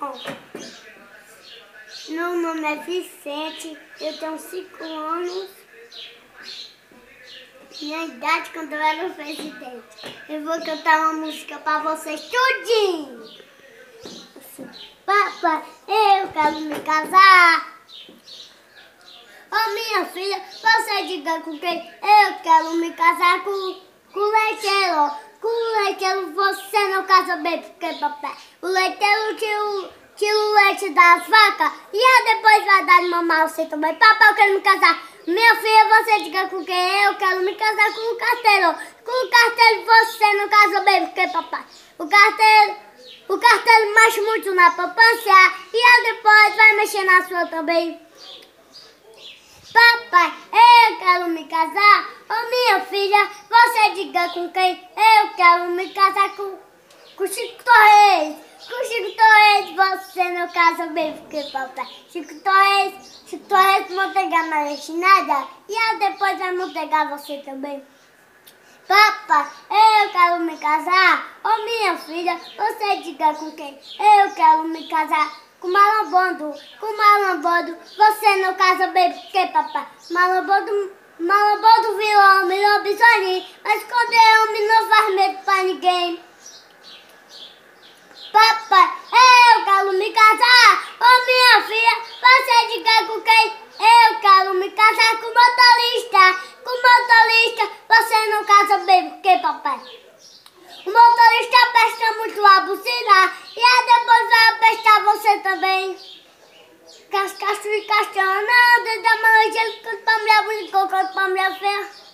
Ó. Meu nome é Vicente, eu tenho 5 anos. Minha idade quando eu era presidente. Eu vou cantar uma música pra vocês tudinho. Assim, Papai, eu quero me casar. Ô minha filha, você diga com quem? Eu quero me casar com, com o leiteiro. Com o leiteiro casa bem, porque papai, o leiteiro tira o, tira o leite das vacas e aí depois vai dar de mamar você também. Papai, eu quero me casar. Minha filha, você diga com quem? Eu quero me casar com o carteiro. Com o carteiro você não casa bem, porque papai, o carteiro, o carteiro mexe muito na poupança e aí depois vai mexer na sua também. Papai, eu quero me casar. Ô minha filha, você diga com quem? Eu quero me casar com, com Chico Torres. Com Chico Torres você não casa bem, porque papai, Chico Torres, Chico Torres vão pegar mais nada e eu depois vai pegar você também. Papai, eu quero me casar. Ô minha filha, você diga com quem? Eu quero me casar com malambondo. Com malambondo, você não casa bem, porque papai? Malambondo, malambondo virou homem, lobisomem. Mas quando é homem, não faz medo pra ninguém. Papai, eu quero me casar. Ô minha filha, você diga com quem? Eu quero me casar com motorista. Com motorista, você não casa bem, porque papai? O motorista apesta muito a buzina e aí depois vai apestar você também. Cascastro e não, desde a manhã ele canta pra mulher bonita, canta pra mulher feia.